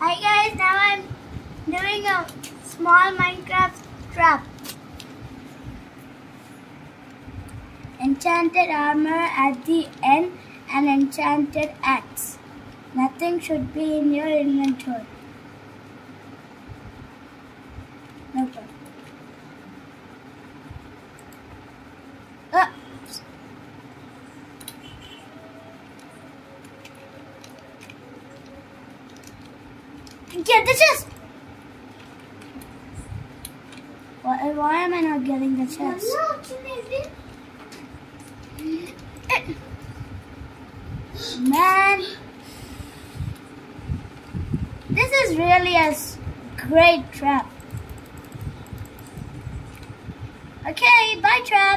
Hi guys, now I'm doing a small Minecraft trap. Enchanted armor at the end and enchanted axe. Nothing should be in your inventory. Get the chest! Why, why am I not getting the chest? Eh. Man, this is really a great trap. Okay, bye trap.